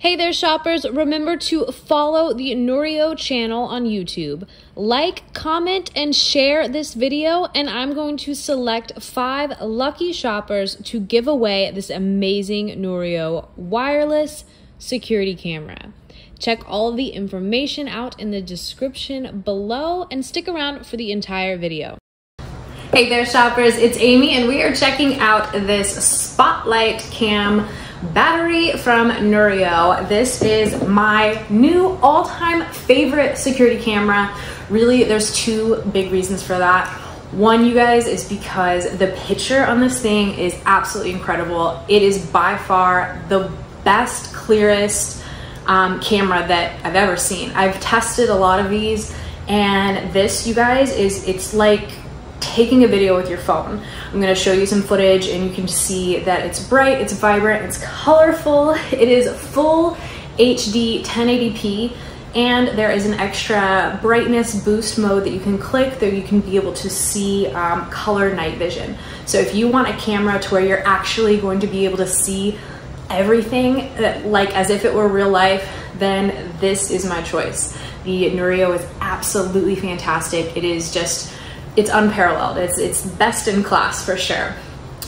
Hey there, shoppers. Remember to follow the Noorio channel on YouTube. Like, comment, and share this video, and I'm going to select five lucky shoppers to give away this amazing Noorio wireless security camera. Check all the information out in the description below and stick around for the entire video. Hey there, shoppers. It's Amy, and we are checking out this Spotlight Cam battery from Noorio. This is my new all-time favorite security camera. Really, there's two big reasons for that. One, you guys, is because the picture on this thing is absolutely incredible. It is by far the best, clearest um, camera that I've ever seen. I've tested a lot of these and this, you guys, is it's like taking a video with your phone. I'm gonna show you some footage and you can see that it's bright, it's vibrant, it's colorful, it is full HD 1080p, and there is an extra brightness boost mode that you can click that you can be able to see um, color night vision. So if you want a camera to where you're actually going to be able to see everything like as if it were real life, then this is my choice. The Noorio is absolutely fantastic. It is just it's unparalleled. It's, it's best in class for sure.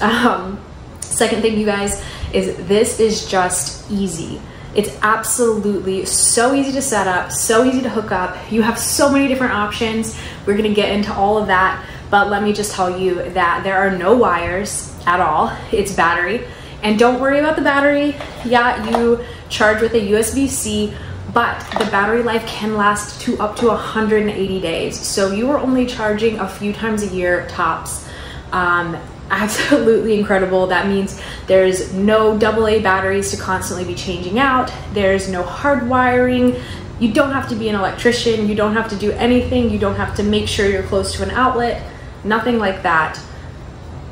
Um, second thing, you guys, is this is just easy. It's absolutely so easy to set up, so easy to hook up. You have so many different options. We're gonna get into all of that, but let me just tell you that there are no wires at all. It's battery. And don't worry about the battery. Yeah, you charge with a USB-C but the battery life can last to up to 180 days. So you are only charging a few times a year tops. Um, absolutely incredible. That means there's no AA batteries to constantly be changing out. There's no hard wiring. You don't have to be an electrician. You don't have to do anything. You don't have to make sure you're close to an outlet. Nothing like that.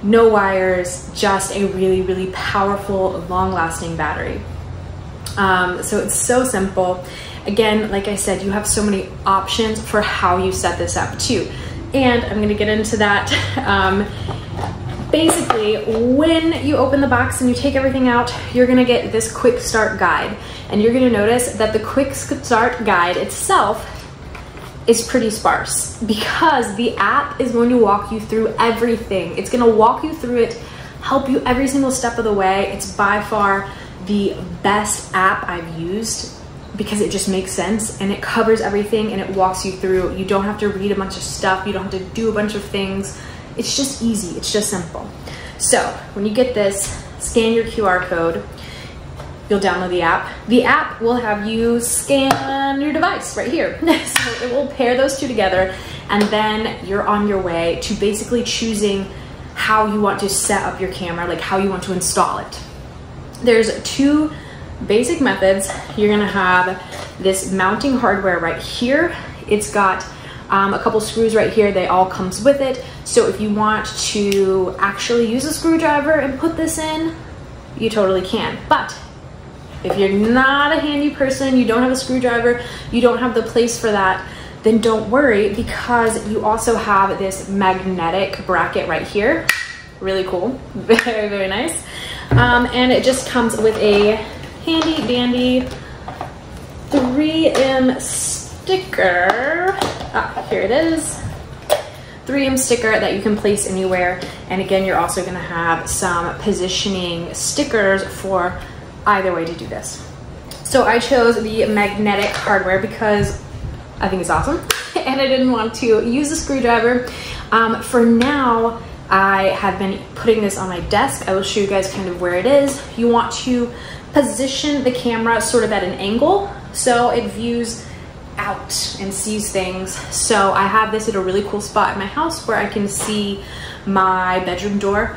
No wires, just a really, really powerful, long lasting battery. Um, so it's so simple. Again, like I said, you have so many options for how you set this up too. And I'm gonna get into that. Um, basically, when you open the box and you take everything out, you're gonna get this quick start guide. And you're gonna notice that the quick start guide itself is pretty sparse because the app is going to walk you through everything. It's gonna walk you through it, help you every single step of the way. It's by far the best app I've used because it just makes sense and it covers everything and it walks you through. You don't have to read a bunch of stuff. You don't have to do a bunch of things. It's just easy. It's just simple. So when you get this, scan your QR code. You'll download the app. The app will have you scan your device right here. so it will pair those two together and then you're on your way to basically choosing how you want to set up your camera, like how you want to install it. There's two basic methods. You're gonna have this mounting hardware right here. It's got um, a couple screws right here. They all comes with it. So if you want to actually use a screwdriver and put this in, you totally can. But if you're not a handy person, you don't have a screwdriver, you don't have the place for that, then don't worry because you also have this magnetic bracket right here. Really cool, very, very nice. Um, and it just comes with a handy dandy 3M sticker. Ah, here it is. 3M sticker that you can place anywhere. And again, you're also gonna have some positioning stickers for either way to do this. So I chose the magnetic hardware because I think it's awesome. and I didn't want to use a screwdriver. Um, for now, I have been putting this on my desk. I will show you guys kind of where it is. You want to position the camera sort of at an angle so it views out and sees things. So I have this at a really cool spot in my house where I can see my bedroom door,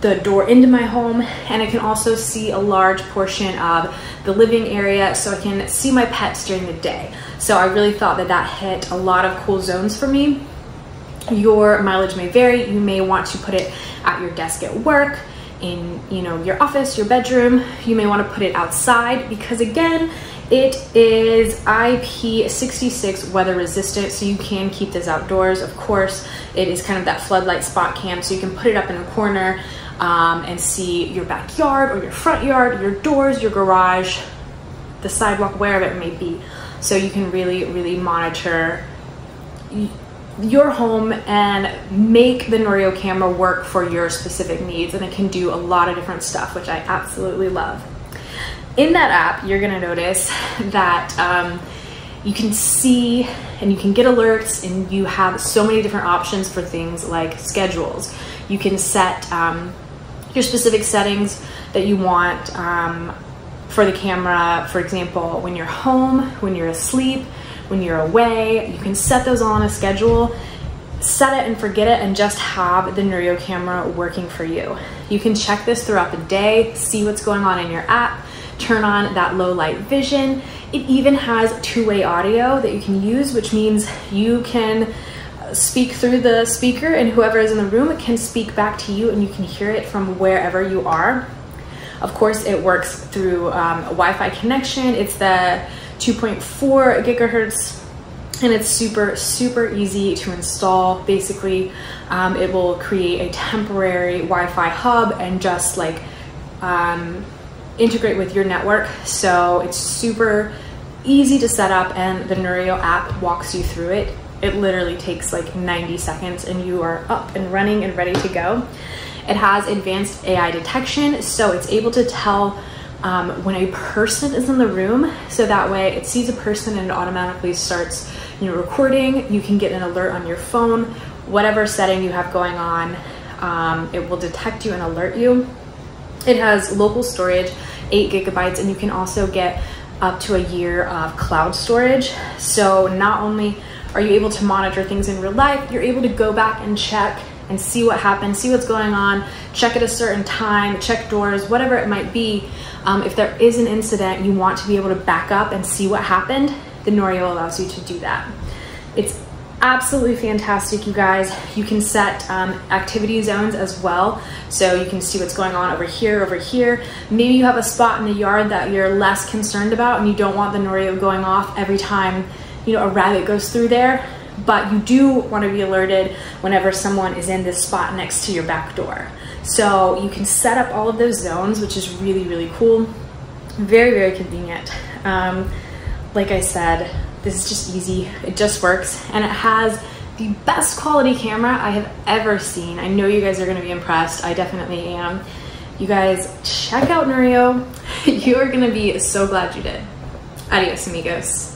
the door into my home, and I can also see a large portion of the living area so I can see my pets during the day. So I really thought that that hit a lot of cool zones for me your mileage may vary. You may want to put it at your desk at work, in you know your office, your bedroom. You may want to put it outside because again, it is IP66 weather resistant, so you can keep this outdoors. Of course, it is kind of that floodlight spot cam, so you can put it up in a corner um, and see your backyard or your front yard, your doors, your garage, the sidewalk, wherever it may be. So you can really, really monitor your home and make the Noorio camera work for your specific needs. And it can do a lot of different stuff, which I absolutely love. In that app, you're gonna notice that um, you can see and you can get alerts and you have so many different options for things like schedules. You can set um, your specific settings that you want um, for the camera. For example, when you're home, when you're asleep, when you're away, you can set those all on a schedule, set it and forget it and just have the Noorio camera working for you. You can check this throughout the day, see what's going on in your app, turn on that low light vision. It even has two-way audio that you can use, which means you can speak through the speaker and whoever is in the room can speak back to you and you can hear it from wherever you are. Of course, it works through um, Wi-Fi connection. It's the 2.4 gigahertz and it's super, super easy to install. Basically, um, it will create a temporary Wi-Fi hub and just like um, integrate with your network. So it's super easy to set up and the Noorio app walks you through it. It literally takes like 90 seconds and you are up and running and ready to go. It has advanced AI detection, so it's able to tell um, when a person is in the room. So that way it sees a person and it automatically starts you know, recording. You can get an alert on your phone, whatever setting you have going on, um, it will detect you and alert you. It has local storage, eight gigabytes, and you can also get up to a year of cloud storage. So not only are you able to monitor things in real life, you're able to go back and check and see what happens, see what's going on, check at a certain time, check doors, whatever it might be. Um, if there is an incident, you want to be able to back up and see what happened, the Noorio allows you to do that. It's absolutely fantastic, you guys. You can set um, activity zones as well. So you can see what's going on over here, over here. Maybe you have a spot in the yard that you're less concerned about and you don't want the Noorio going off every time you know, a rabbit goes through there but you do want to be alerted whenever someone is in this spot next to your back door. So you can set up all of those zones, which is really, really cool. Very, very convenient. Um, like I said, this is just easy. It just works and it has the best quality camera I have ever seen. I know you guys are gonna be impressed. I definitely am. You guys check out Noorio. you are gonna be so glad you did. Adios amigos.